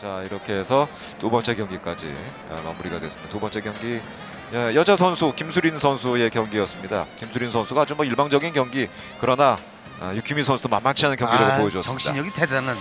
자 이렇게 해서 두 번째 경기까지 아, 마무리가 됐습니다. 두 번째 경기 예, 여자 선수 김수린 선수의 경기였습니다. 김수린 선수가 아주 뭐 일방적인 경기 그러나 아, 유키미 선수도 만만치 않은 경기를 아, 보여줬습니다. 정신력이 대단한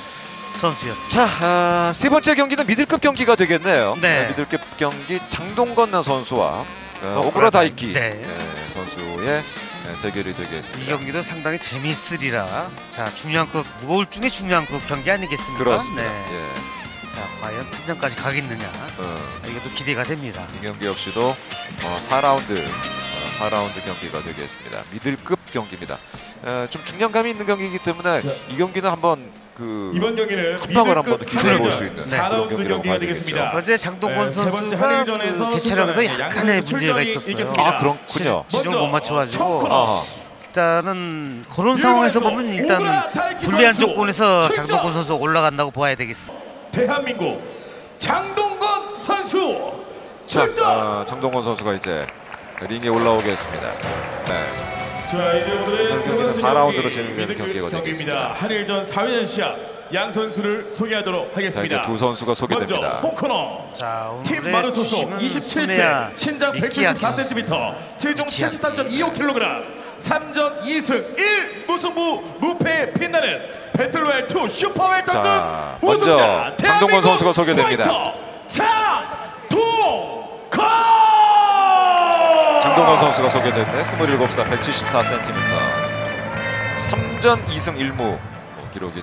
선수였습니다. 자, 아, 세 번째 경기는 미들급 경기가 되겠네요. 네. 아, 미들급 경기 장동건 선수와 어, 오쿠라 오쿠라 다이키 네. 예, 선수의 예, 대결이 이 되겠습니다. 경기도 상당히 재미있으리라. 자 중량급 무거울 중에 중량급 경기 아니겠습니까? 그렇습니다. 네. 예. 자 과연 판정까지 가겠느냐. 어, 이것도 기대가 됩니다. 이 경기 역시도 어, 4라운드 어, 4라운드 경기가 되겠습니다. 미들급 경기입니다. 에, 좀 중량감이 있는 경기이기 때문에 자. 이 경기는 한번 그 이번 경기는 한 방을 한번 기대해 볼 수 있는 네. 그런 4라운드 경기라고 경기가 되겠습니다. 어제 장동건 네, 세 번째 선수가 한일전에서 그 출전하는 약간의 문제가 출전이 있었어요. 있겠습니다. 아 그렇군요. 지정을 못 맞춰가지고 코너. 일단은 그런 상황에서 보면 일단은 불리한 조건에서 장동건 선수 올라간다고 봐야 되겠습니다. 대한민국 장동건 선수 자, 출전. 아, 장동건 선수가 이제 링에 올라오겠습니다. 네. 자 이제 오늘의 세 경기는 번째 4라운드로 경기, 진행되는 경기가. 되겠습니다. 한일전 4회전 시합 양 선수를 소개하도록 자 하겠습니다. 이제 두 선수가 먼저 소개됩니다. 홍코너 자 팀 오늘의 주심은 27세 신장 미키아키 194cm 체중 미키아키. 73.25kg 3전 2승 1 무승부 무패 빛나는 2 슈퍼웰터급 자, 우승자 먼저 장동건 선수가 소개됩니다. 장동건 장동건 선수가 소개됐네. 27살 174cm. 3전 2승 1무 기록이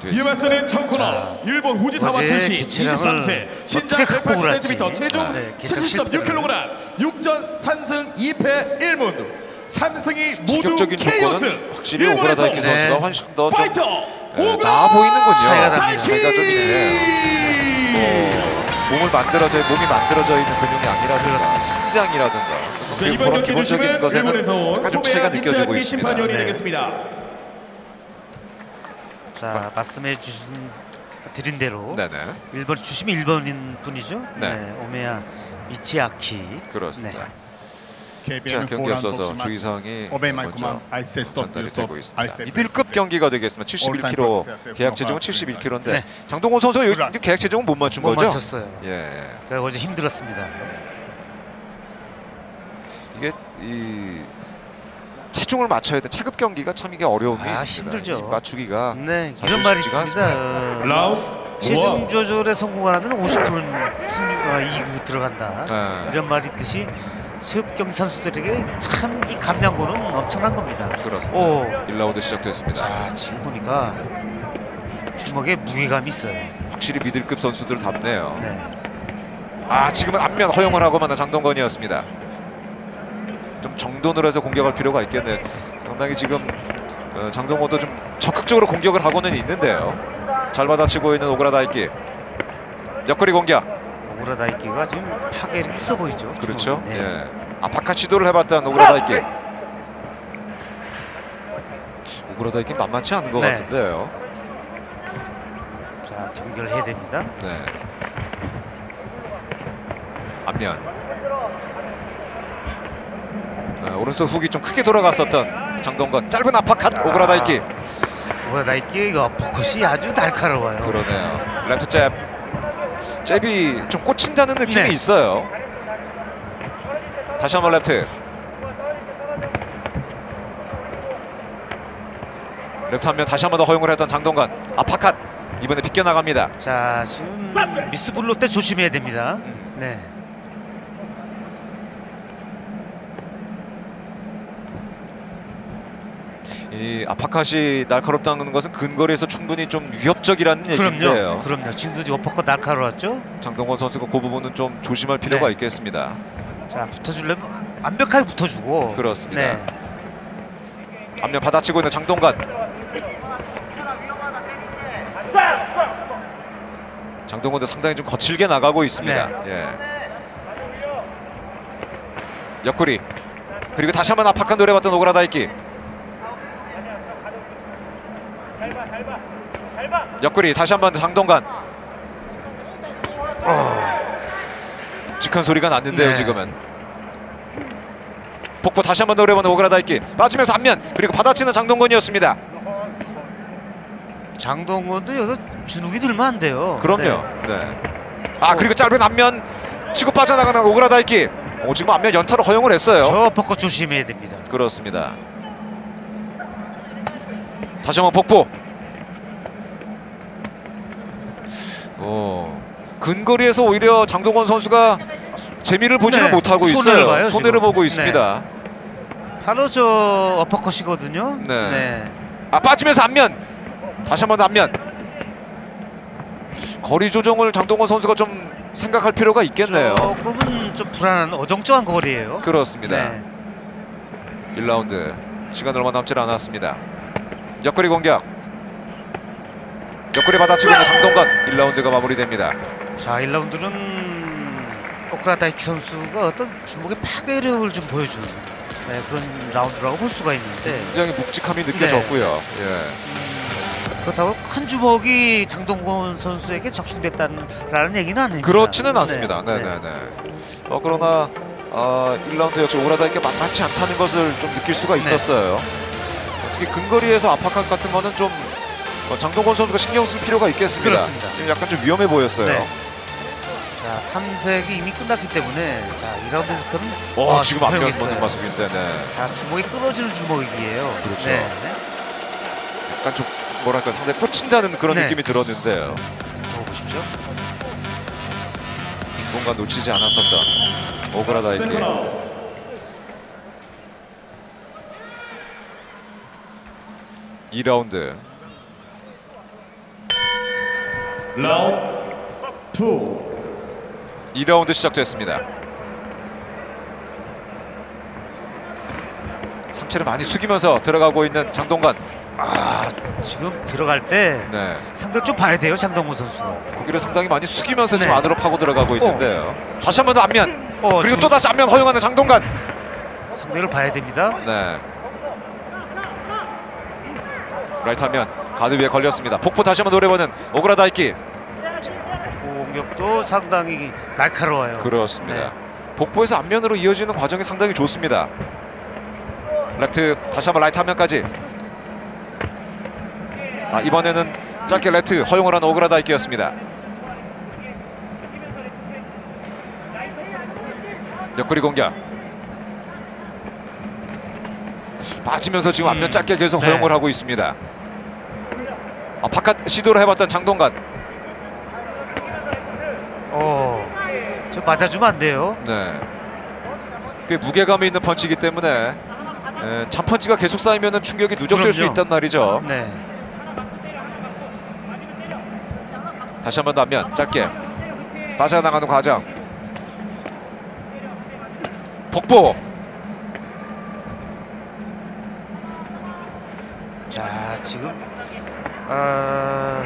청코너 자, 일본 후지사와 출신 개체량을 23세 신장 어떻게 극복을 할지. 180cm 체중 아, 네, 개체량 70.6kg 6전 3승 2패 1무 3승이 모두 KO승 확실히 오구라 다이키 네. 선수가 훨씬 더좀 파이터 예, 오구라 나아 보이는군요. 차이가 납니다. 차이가 좀 있네요. 뭐 몸을 만들어져 몸이 만들어져 있는 근육이 아니라든가 신장이라든가 그리고 그런 기본적인 것에는 약간 좀 차이가 느껴지고 있습니다. 네. 자 말씀해 주신 드린 대로 네네 일본 주심이 일본인 분이죠. 네. 네. 오메야 미치아키. 그렇습니다. 네. 자 경기 앞서서 주의사항이 오베 먼저 마이크만 아이세 스톱 전달이 스톱 되고 있습니다. 아이세 미들급 경기가 되겠습니다. 71kg 계약 체중은 71kg인데 네. 장동건 선수 요 계약 체중은 못 맞춘 못 거죠? 맞췄어요. 예. 그래서 어제 힘들었습니다. 이게 이 체중을 맞춰야 돼. 체급 경기가 참 이게 어려움이 아, 있습니다. 힘들죠. 이 맞추기가 네, 사실 이런 말이 쉽지가 있습니다. 않습니다. 어, 라운드 체중 원. 조절에 성공하면 50%는 승리 아, 이기고 들어간다. 네. 이런 말이 있듯이 체육경 선수들에게 참 이 감량고는 엄청난 겁니다. 그렇습니다. 오, 1라운드 시작됐습니다. 자 지금 보니까 주먹에 무게감이 있어요. 확실히 미들급 선수들 답네요. 네. 아 지금은 앞면 허용을 하고 만난 장동건이었습니다. 좀 정돈을 해서 공격할 필요가 있겠네요. 상당히 지금 어, 장동건도 좀 적극적으로 공격을 하고는 있는데요. 잘 받아치고 있는 오구라 다이키. 옆구리 공격. 오구라 다이키가 지금 파괴력 있어 보이죠. 그렇죠. 네. 예. 어퍼컷 시도를 해봤던 오구라 다이키. 오구라 다이키 만만치 않은 것 네. 같은데요. 자 경기를 해야 됩니다. 네. 안면. 네, 오른손 훅이 좀 크게 돌아갔었던 장동건 짧은 어퍼컷 오구라 다이키 오구라 다이키 이거 어퍼컷이 아주 날카로워요. 그러네요 레프트 잽 잽이 좀 꽂힌다는 느낌이 네. 있어요 다시 한번 레프트 레프트 안면 다시 한 번 더 허용을 했던 장동건 어퍼컷 이번에 비껴나갑니다 자 지금 미스블로 때 조심해야 됩니다. 네. 이 아파컷이 날카롭다는 것은 근거리에서 충분히 좀 위협적이라는. 얘기인데요. 그럼요. 지금도 지금 어퍼컷 날카로웠죠. 장동건 선수가 그 부분은 좀 조심할 필요가 네. 있겠습니다. 자 붙어주려면 완벽하게 붙어주고. 그렇습니다. 네. 앞면 받아치고 있는 장동건. 장동건도 상당히 좀 거칠게 나가고 있습니다. 네. 예. 옆구리 그리고 다시 한번 어퍼컷 노려봤던 오구라 다이키. 옆구리 다시 한번 장동건. 묵직한 소리가 났는데요 네. 지금은. 복부 다시 한번 노려보는 오구라 다이키 빠지면서 안면 그리고 받아치는 장동건이었습니다. 장동건도 여기서 주눅이 들면 안 돼요. 그럼요. 네. 네. 아 그리고 짧은 앞면 치고 빠져나가는 오그라다이키. 오, 지금 앞면 연타를 허용을 했어요. 저 벚꽃 조심해야 됩니다. 그렇습니다. 다시 한번 복부. 오, 근거리에서 오히려 장동건 선수가 재미를 보지는 네, 못하고 손해를 있어요. 봐요, 손해를 지금. 보고 있습니다. 바로 저 어퍼컷이거든요. 네. 아 빠지면서 앞면. 다시 한번 앞면. 거리 조정을 장동건 선수가 좀 생각할 필요가 있겠네요. 조금은 좀 불안한 어정쩡한 거리예요. 그렇습니다. 네. 1라운드 시간 얼마 남지 않았습니다. 옆구리 공격. 옆구리 받아치고 있는 장동건 1라운드가 마무리됩니다. 자, 1라운드는 오크라다이키 선수가 어떤 주먹의 파괴력을 좀 보여주는 네, 그런 라운드라고 볼 수가 있는데 굉장히 묵직함이 느껴졌고요. 예. 그렇다고 큰 주먹이 장동건 선수에게 적중됐다는 얘기는 아닙니다. 그렇지는 않습니다. 네, 네, 네, 네. 어, 그러나 아, 1라운드 역시 오라다이게 만만치 않다는 것을 좀 느낄 수가 있었어요. 특히 근거리에서 아파칸 같은 거는 좀 어, 장동건 선수가 신경 쓸 필요가 있겠습니다. 그렇습니다. 지금 약간 좀 위험해 보였어요. 네. 자, 탐색이 이미 끝났기 때문에 자, 2라운드부터는 어, 지금 안면. 보는 모습인데, 네. 자, 주먹이 끊어지는 주먹이에요. 그렇죠. 네. 약간 좀 뭐랄까 상대 꽂힌다는 그런 네. 느낌이 들었는데요. 보십시오. 뭔가 놓치지 않았었던 오구라 다이키. 이라운드 라운드 2 2라운드 시작됐습니다. 상체를 많이 숙이면서 들어가고 있는 장동건. 아, 지금 들어갈 때 네. 상대를 좀 봐야 돼요, 장동건 선수가. 고개를 상당히 많이 숙이면서 지금 네. 안으로 파고 들어가고 있는데요. 다시 한 번 더 안면. 어, 그리고 지금 또 다시 안면 허용하는 장동건. 상대를 봐야 됩니다. 네. 라이트 안면 가드 위에 걸렸습니다. 복부 다시 한번 노려보는 오구라 다이키. 공격도 상당히 날카로워요. 그렇습니다. 네. 복부에서 안면으로 이어지는 과정이 상당히 좋습니다. 레프트 다시 한번 라이트 안면까지. 아 이번에는 짧게 레프트 허용을 한 오구라 다이키였습니다. 옆구리 공격. 빠지면서 지금 안면 음, 짧게 계속 네. 허용을 하고 있습니다. 아 바깥 시도를 해봤던 장동건. 어, 저 맞아주면 안 돼요. 네. 꽤 무게감이 있는 펀치이기 때문에 에, 잔펀치가 계속 쌓이면 충격이 누적될 수 그럼요. 있단 말이죠. 네. 다시 한번더 하면 짧게 빠져나가는 과정. 복부. 자, 지금 아,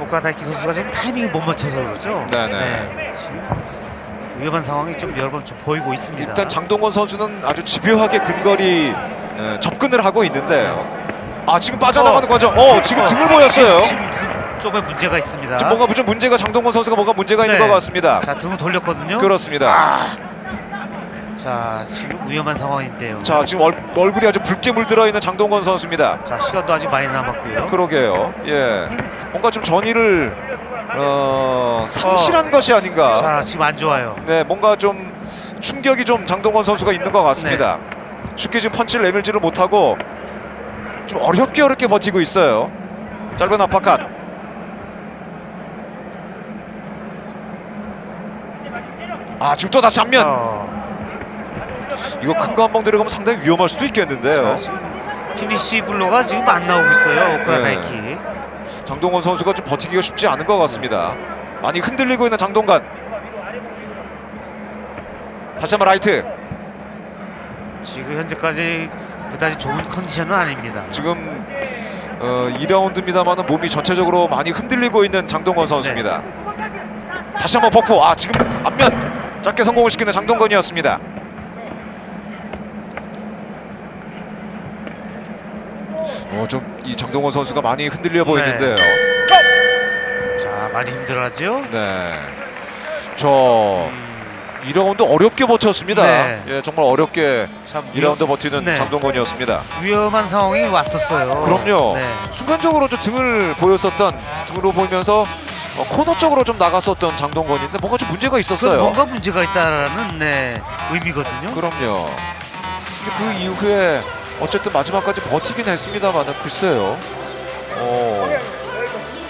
오카다이키 선수가 지금 타이밍을 못 맞춰서 그러죠. 네네. 지금 위험한 상황이 좀 여러 번 좀 보이고 있습니다. 일단 장동건 선수는 아주 집요하게 근거리 에, 접근을 하고 있는데요. 아 지금 빠져나가는 어. 과정. 어 지금 등을 보였어요. 지금 그 쪽에 문제가 있습니다. 지금 뭔가 좀 문제가 장동건 선수가 뭔가 문제가 있는 네. 것 같습니다. 자, 등을 돌렸거든요. 그렇습니다. 자, 지금 위험한 상황인데요. 자 지금 얼, 얼굴이 아주 붉게 물들어 있는 장동건 선수입니다. 자, 시간도 아직 많이 남았고요. 그러게요. 예. 뭔가 좀 전의를 어, 상실한 것이 아닌가. 자, 지금 안 좋아요. 네, 뭔가 좀 충격이 좀 장동건 선수가 있는 것 같습니다. 쉽게 지금 펀치를 내밀지를 못하고 좀 어렵게 어렵게 버티고 있어요. 짧은 아파컷. 아 지금 또 다시 안면 어, 이거 큰 거 한 방 들어가면 상당히 위험할 수도 있겠는데요 자, 지금 피니시 블로가 지금 안 나오고 있어요. 오구라 다이키. 네. 장동건 선수가 좀 버티기가 쉽지 않은 것 같습니다. 많이 흔들리고 있는 장동건. 다시 한번 라이트. 지금 현재까지 그다지 좋은 컨디션은 아닙니다. 지금 어, 2라운드입니다만은 몸이 전체적으로 많이 흔들리고 있는 장동건 선수입니다. 다시 한번 폭포. 아 지금 앞면 짧게 성공을 시키는 장동건이었습니다. 어 좀 이 장동건 선수가 많이 흔들려 보이는데요. 자, 많이 힘들어하죠. 네. 저 2라운드 어렵게 버텼습니다. 네. 예, 정말 어렵게 참 2라운드 버티는 네. 장동건이었습니다. 위험한 상황이 왔었어요. 그럼요. 네. 순간적으로 좀 등을 보였었던 등으로 보이면서 어, 코너 쪽으로 좀 나갔었던 장동건인데 뭔가 좀 문제가 그 있었어요. 뭔가 문제가 있다라는 네, 의미거든요. 그럼요. 근데 그 이후에 어쨌든 마지막까지 버티긴 했습니다만은 글쎄요. 어,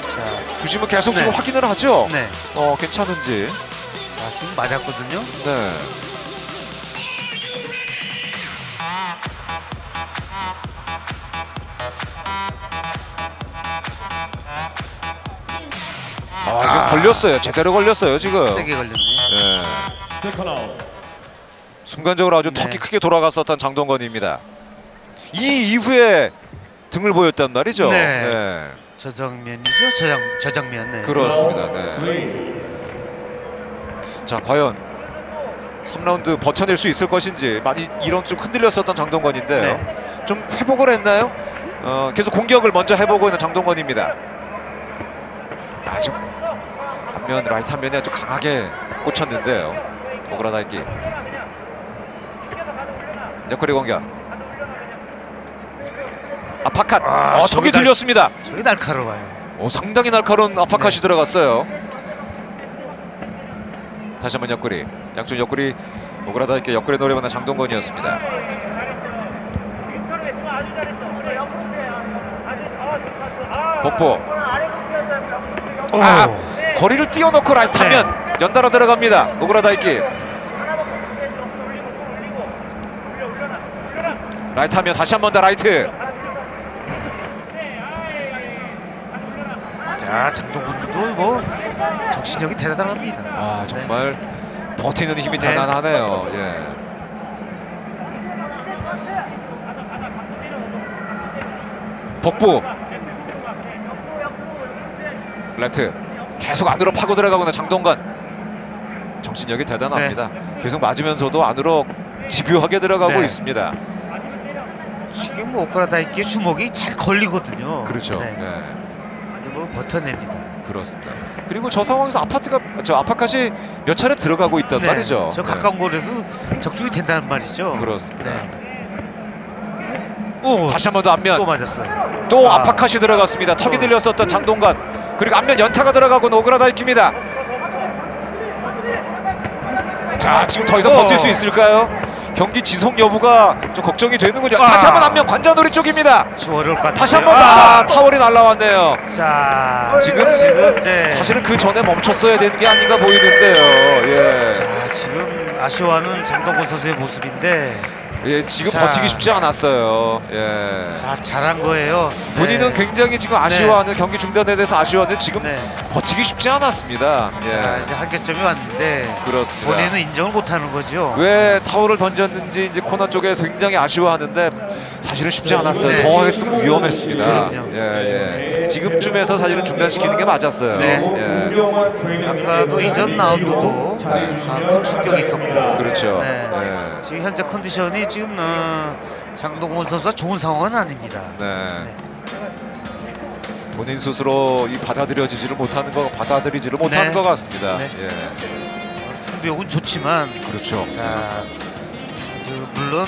자, 주심은 계속 네. 지금 확인을 하죠. 네. 어, 괜찮은지. 자, 지금 맞았거든요. 네. 아, 지금 아. 걸렸어요. 제대로 걸렸어요, 지금. 세게 걸렸네. 네. 순간적으로 아주 네. 턱이 크게 돌아갔었던 장동건입니다. 이 이후에 등을 보였단 말이죠. 네. 네. 저 장면이죠. 저, 장, 저 장면. 네. 그렇습니다. 네. 자, 과연 3라운드 버텨낼 수 있을 것인지 많이 이런 좀 흔들렸었던 장동건인데요. 네. 좀 회복을 했나요? 어, 계속 공격을 먼저 해보고 있는 장동건입니다. 아직 안면 라이트 안면에 아주 강하게 꽂혔는데요. 오구라 다이키 옆구리 공격. 어퍼컷. 아, 어, 저기 턱이 날- 들렸습니다. 저기 날카로워요. 오, 상당히 날카로운 어퍼컷이 네. 들어갔어요. 다시 한번 옆구리. 양쪽 옆구리 오구라 다이키 옆구리 노려보는 장동건이었습니다. 복부. 아, 거리를 띄워놓고 라이트 네. 안면 연달아 들어갑니다. 오구라 다이키. 라이트 안면 다시 한 번 더 라이트. 자, 장동건도 뭐 정신력이 대단합니다. 아 정말 버티는 힘이 네. 대단하네요. 예. 복부 레프트 계속 안으로 파고 들어가고는 장동건 정신력이 대단합니다. 계속 맞으면서도 안으로 집요하게 들어가고 네. 있습니다. 지금 뭐 오크라다이키의 주먹이 잘 걸리거든요. 그렇죠. 네. 예. 그리고 버텨냅니다. 그렇습니다. 그리고 저 상황에서 아파트가 저 아파까지 몇 차례 들어가고 있단 네. 말이죠. 저 네. 가까운 거리에도 적중이 된다는 말이죠. 그렇습니다. 네. 오, 다시 한 번 더 앞면 또 맞았어요. 또 아. 아파컷이 들어갔습니다. 턱이 또. 들렸었던 장동건 그리고 앞면 연타가 들어가고 노그라다이킵니다. 자 지금 더 이상 어. 버틸 수 있을까요? 경기 지속 여부가 좀 걱정이 되는군요. 아. 다시 한번 앞면 관자놀이 쪽입니다. 좀 어려울 것. 다시 한번 아, 타월이 날라왔네요. 자, 지금 지금 네. 사실은 그 전에 멈췄어야 되는 게 아닌가 보이는데요. 예, 자, 지금 아쉬워하는 장동건 선수의 모습인데 예 지금 자. 버티기 쉽지 않았어요. 예. 자, 잘한 거예요. 본인은 네. 굉장히 지금 아쉬워하는 경기 중단에 대해서 아쉬워하는 지금 네. 버티기 쉽지 않았습니다. 예. 자, 이제 한계점이 왔는데 그렇습니다. 본인은 인정을 못 하는 거죠. 왜 타월을 던졌는지 이제 코너 쪽에서 굉장히 아쉬워하는데 사실은 쉽지 않았어요. 네. 더 했으면 위험했습니다. 예, 예. 지금쯤에서 사실은 중단시키는 게 맞았어요. 네. 예. 아까도 이전 라운드도 아, 큰 충격이 있었고 그렇죠. 네. 예. 지금 현재 컨디션이 지금 어, 장동건 선수가 좋은 상황은 아닙니다. 네. 본인 스스로 이 받아들여지지를 못하는 거 받아들이지를 못하는 네. 것 같습니다. 네. 예. 어, 승부욕은 좋지만 그렇죠. 자 그, 물론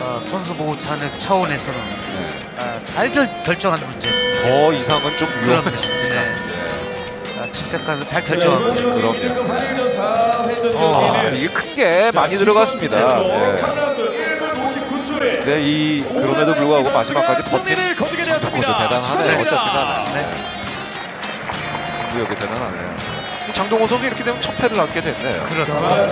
어, 선수 보호 차원 차원에서는 네. 아, 잘 결, 결정하는 문제. 더 이상은 좀. 위험했습니다. 네. 예. 아, 잘 결정하고 그럼요. 한일전 4회전 아, 경기는 이게 큰 게 많이 들어갔습니다. 예. 3라운드 1분 59초에 네, 이 그럼에도 불구하고 마지막까지 버틴 되었습니다. 대단하네요. 축하드립니다. 어쨌든 간에. 네. 승부욕이 대단하네요. 장동건 선수 이렇게 되면 첫 패를 안게 됐네요. 그렇습니다.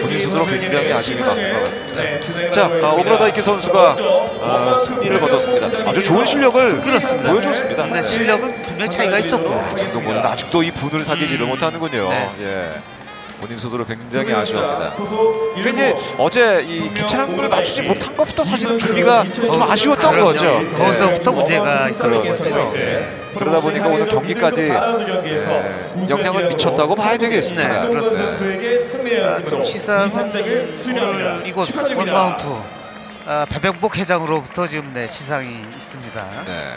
본인 스스로 굉장히 아쉬움이 많은 것 같습니다. 자, 아, 오구라 다이키 선수가 아, 승리를 거뒀습니다. 아주 좋은 실력을 그렇습니다. 보여줬습니다. 근데 실력은 분명 차이가 있었고 장동건은 아직도 이 분을 삭이지를 못하는군요. 네. 예. 본인 스스로 굉장히 아쉬워합니다. 괜히 어제 이 계체량을 맞추지 못한 것부터 사실은 준비가 좀 아쉬웠던 그렇죠. 거죠. 거기서부터 문제가 있었던. 거죠. 예. 그러다 보니까 오늘 경기까지 예, 영향을 미쳤다고 봐야 되겠습니다. 네, 그렇습니다. 승리의 지금. 오늘 이곳. 원마운트 아, 배병복 회장으로부터 지금 네, 시상이 있습니다. 네.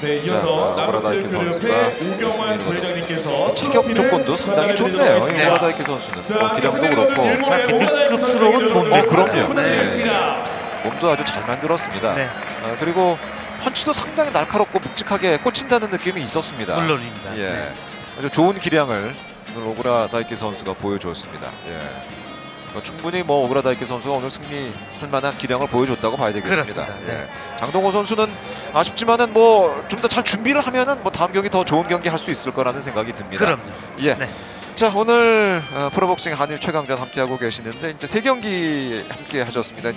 네, 자, 이어서 아, 오구라 다이키 남측 선수가 오경환 부회장님께서 체격 조건도 상당히 좋네요. 이 네. 오구라 다이키 선수는 어, 기량도 그렇고 자, 미들급스러운 몸매. 어, 그럼요. 네. 몸도 아주 잘 만들었습니다. 네. 어, 그리고 펀치도 상당히 날카롭고 묵직하게 꽂힌다는 느낌이 있었습니다. 물론입니다. 예, 네. 아주 좋은 기량을 오늘 오구라 다이키 선수가 보여줬습니다. 예. 뭐 충분히 뭐 오구라 다이키 선수가 오늘 승리할 만한 기량을 보여줬다고 봐야 되겠습니다. 그렇습니다. 네. 예. 장동건 선수는 아쉽지만은 뭐 좀 더 잘 준비를 하면은 뭐 다음 경기 더 좋은 경기 할 수 있을 거라는 생각이 듭니다. 그럼요. 예. 네. 자 오늘 어, 프로복싱 한일 최강전 함께 하고 계시는데 이제 세 경기 함께 하셨습니다. 이제